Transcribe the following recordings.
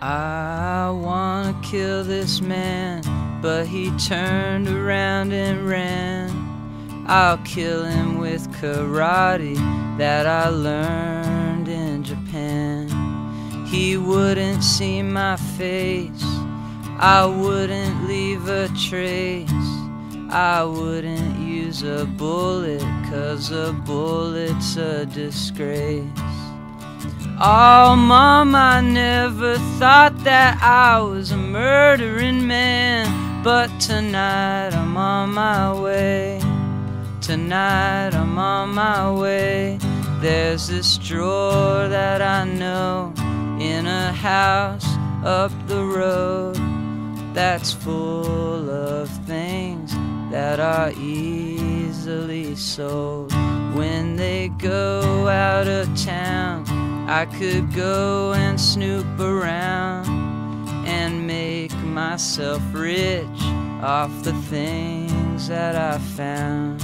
I wanna kill this man, but he turned around and ran. I'll kill him with karate that I learned in Japan. He wouldn't see my face, I wouldn't leave a trace. I wouldn't use a bullet, cause a bullet's a disgrace. Oh, Mom, I never thought that I was a murdering man. But tonight I'm on my way. Tonight I'm on my way. There's this drawer that I know in a house up the road that's full of things that are easily sold. When they go out of town, I could go and snoop around and make myself rich off the things that I found.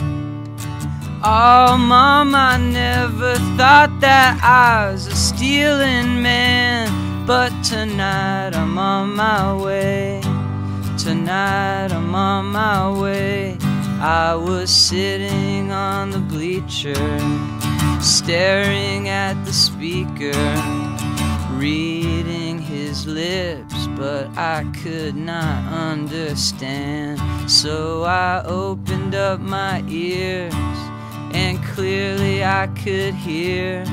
Oh, Mom, I never thought that I was a stealing man, but tonight I'm on my way. Tonight I'm on my way. I was sitting on the bleacher, staring at the speaker, reading his lips, but I could not understand. So I opened up my ears, and clearly I could hear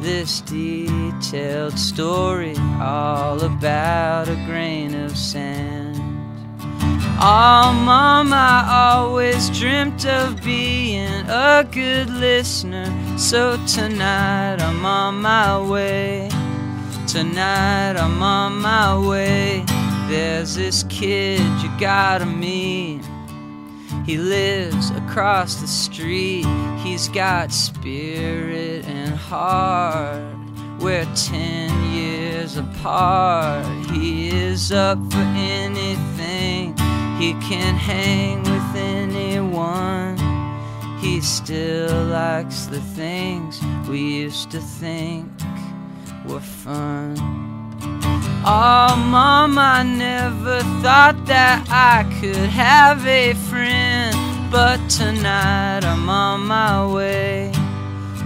this detailed story all about a grain of sand. Oh, Mom, I always dreamt of being a good listener. So tonight I'm on my way. Tonight I'm on my way. There's this kid you gotta meet. He lives across the street. He's got spirit and heart. We're ten years apart. He is up for anything. He can hang with anyone. He still likes the things we used to think were fun. Oh, Mom, I never thought that I could have a friend. But tonight I'm on my way.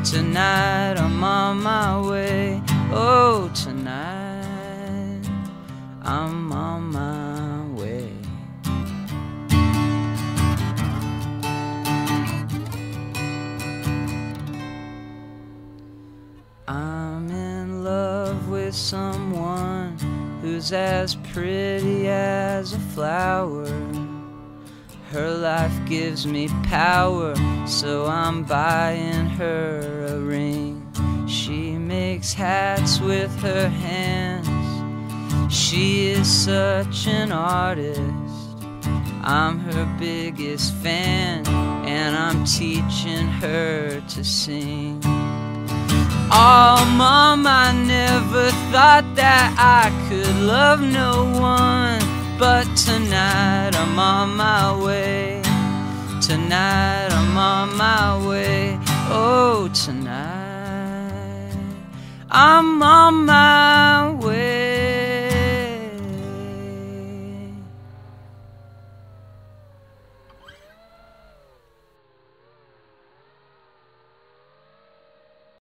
Tonight I'm on my way. Oh, tonight with someone who's as pretty as a flower. Her life gives me power, so I'm buying her a ring. She makes hats with her hands. She is such an artist. I'm her biggest fan, and I'm teaching her to sing. Oh, never thought that I could love no one. But tonight I'm on my way. Tonight I'm on my way. Oh, tonight I'm on my